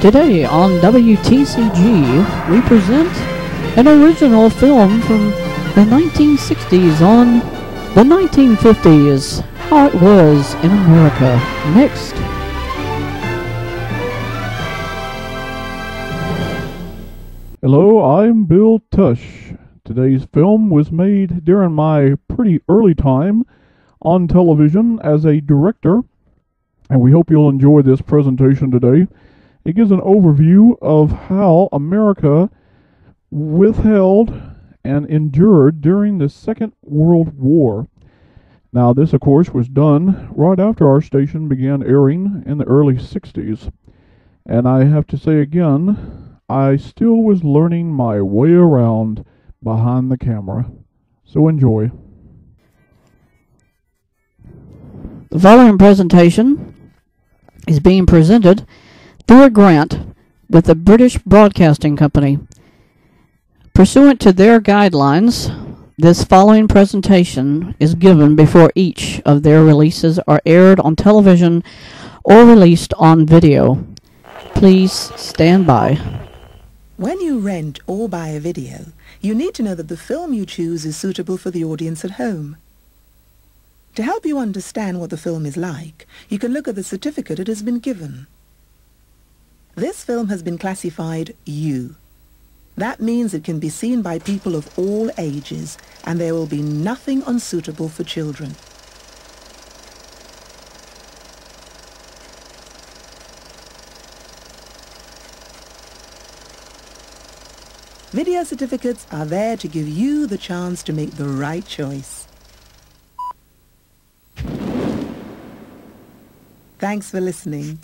Today on WTCG, we present an original film from the 1960s on the 1950s, how it was in America. Next. Hello, I'm Bill Tush. Today's film was made during my pretty early time on television as a director, and we hope you'll enjoy this presentation today. It gives an overview of how America withheld and endured during the Second World War. Now, this, of course, was done right after our station began airing in the early 60s. And I have to say again, I still was learning my way around behind the camera. So enjoy. The following presentation is being presented through a grant with the British Broadcasting Company. Pursuant to their guidelines, this following presentation is given before each of their releases are aired on television or released on video. Please stand by. When you rent or buy a video, you need to know that the film you choose is suitable for the audience at home. To help you understand what the film is like, you can look at the certificate it has been given. This film has been classified U. That means it can be seen by people of all ages and there will be nothing unsuitable for children. Video certificates are there to give you the chance to make the right choice. Thanks for listening.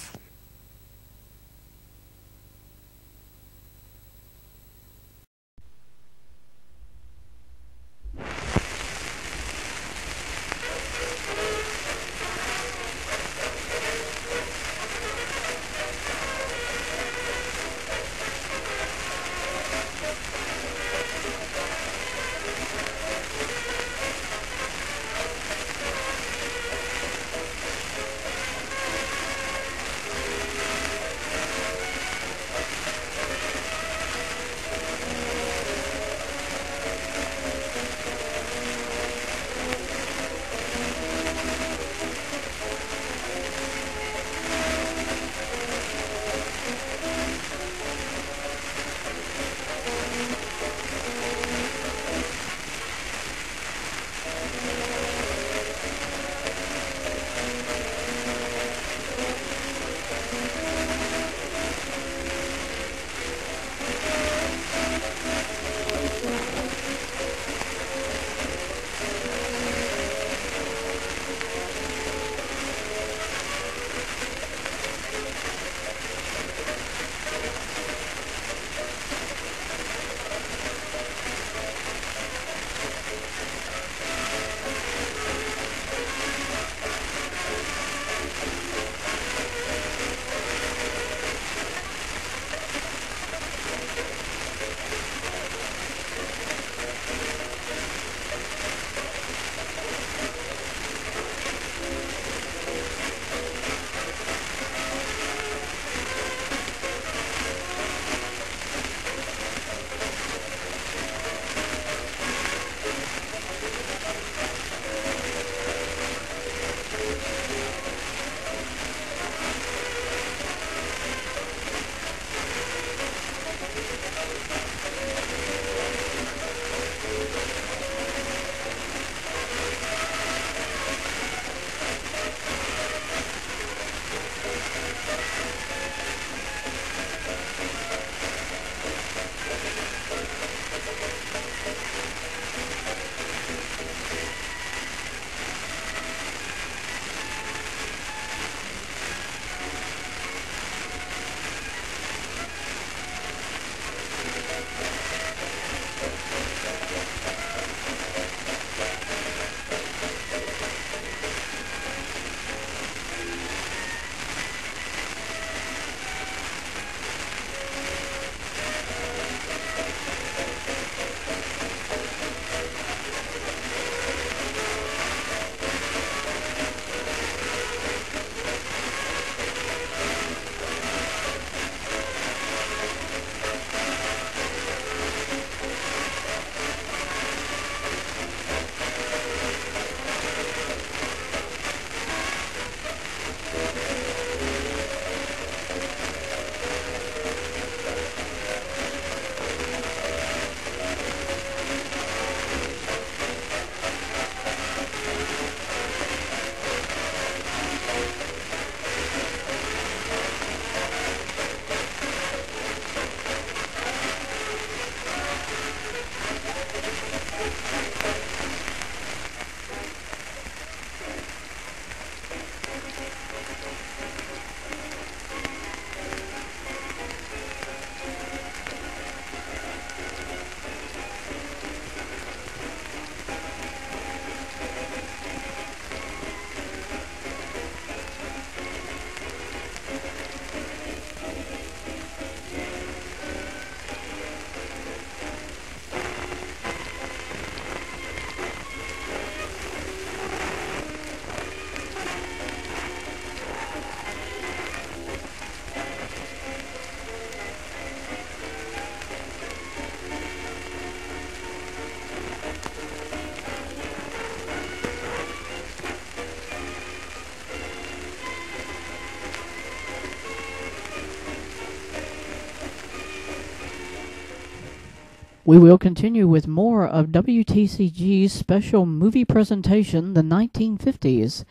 We will continue with more of WTCG's special movie presentation, The 1950s,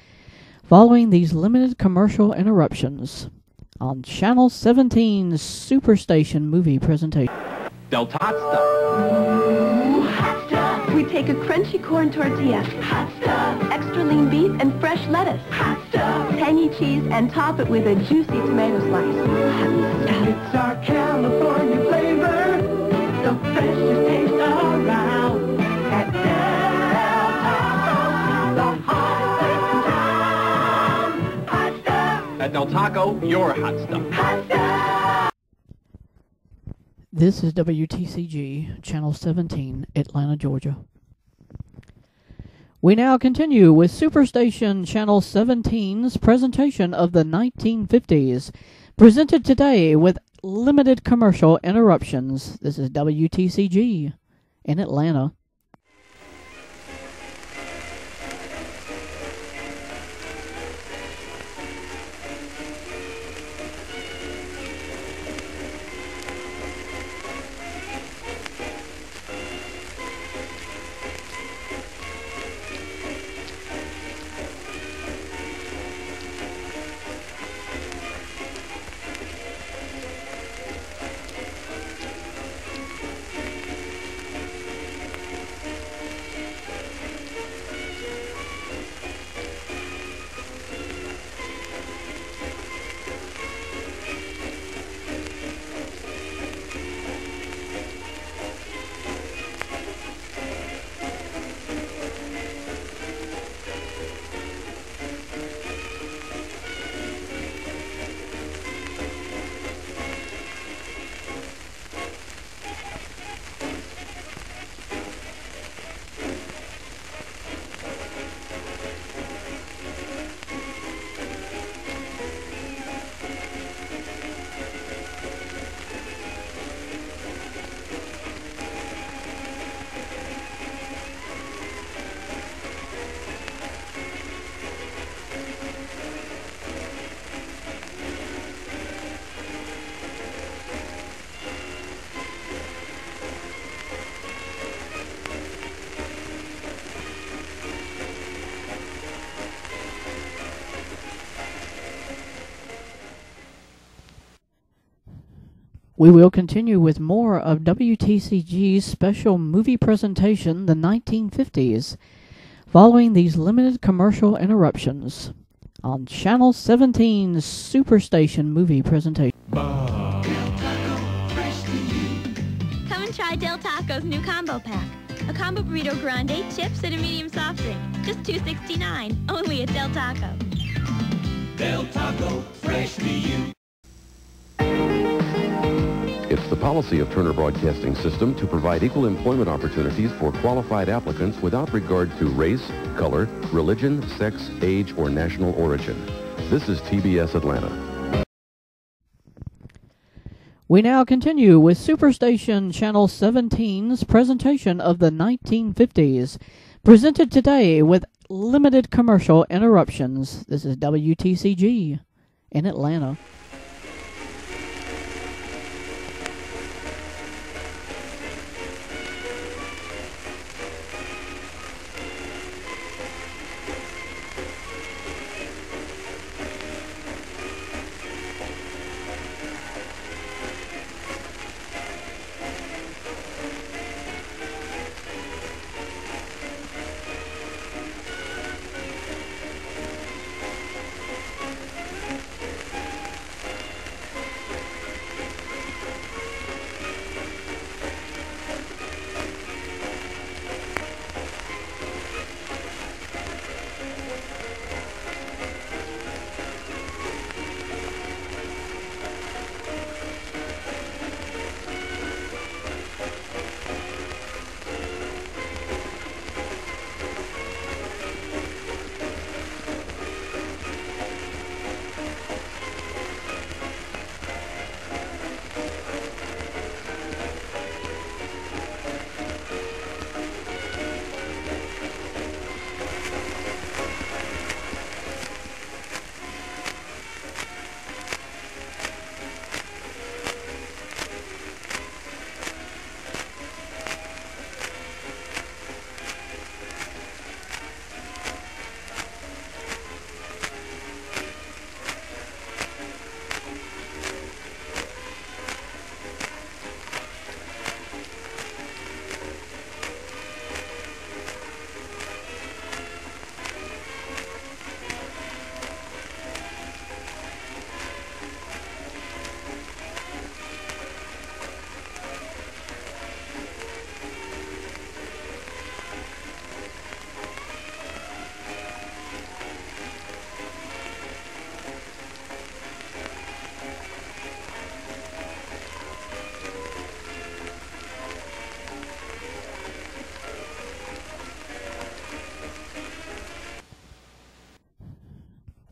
following these limited commercial interruptions on Channel 17's Superstation movie presentation. Del Tot stuff. We take a crunchy corn tortilla, hot stuff, extra lean beef and fresh lettuce, hot stuff, tangy cheese, and top it with a juicy tomato slice. Hot stuff. It's our California Del Taco, your hot stuff. hot stuff. This is WTCG, Channel 17, Atlanta, Georgia. We now continue with Superstation Channel 17's presentation of the 1950s, presented today with limited commercial interruptions. This is WTCG in Atlanta. We will continue with more of WTCG's special movie presentation, The 1950s, following these limited commercial interruptions on Channel 17's Superstation movie presentation. Come and try Del Taco's new combo pack. A combo burrito grande, chips, and a medium soft drink. Just $2.69. Only at Del Taco. Del Taco, fresh to you. It's the policy of Turner Broadcasting System to provide equal employment opportunities for qualified applicants without regard to race, color, religion, sex, age, or national origin. This is TBS Atlanta. We now continue with Superstation Channel 17's presentation of the 1950s, presented today with limited commercial interruptions. This is WTCG in Atlanta.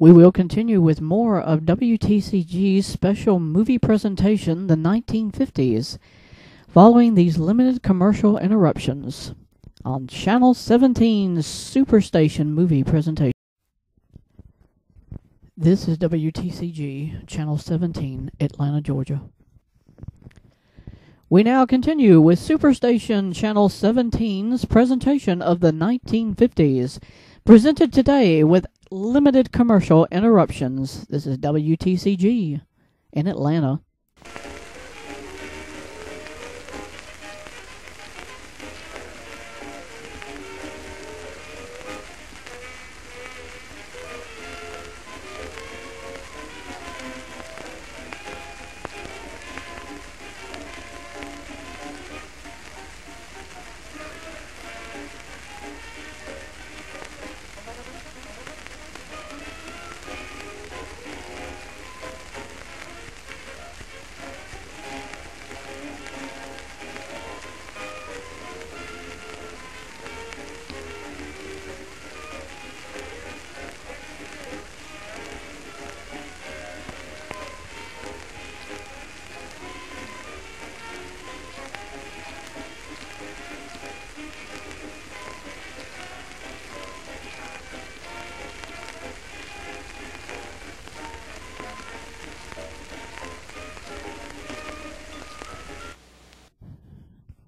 We will continue with more of WTCG's special movie presentation, The 1950s, following these limited commercial interruptions on Channel 17's Superstation movie presentation. This is WTCG, Channel 17, Atlanta, Georgia. We now continue with Superstation Channel 17's presentation of the 1950s, presented today with limited commercial interruptions. This is WTCG in Atlanta.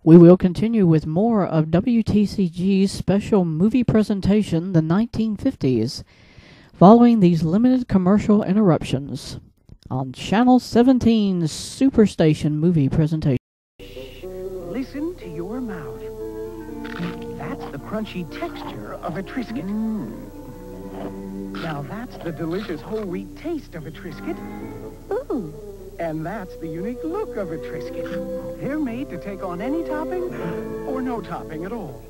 We will continue with more of WTCG's special movie presentation, The 1950s, following these limited commercial interruptions on Channel 17's Superstation movie presentation. Listen to your mouth. That's the crunchy texture of a Triscuit. Mm. Now that's the delicious whole wheat taste of a Triscuit. Ooh. And that's the unique look of a Triscuit. They're made to take on any topping or no topping at all.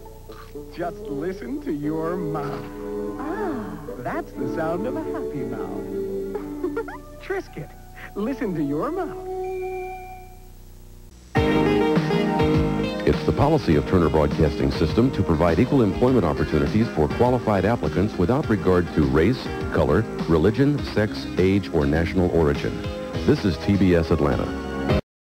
Just listen to your mouth. Ah. That's the sound of a happy mouth. Triscuit. Listen to your mouth. It's the policy of Turner Broadcasting System to provide equal employment opportunities for qualified applicants without regard to race, color, religion, sex, age, or national origin. This is TBS Atlanta.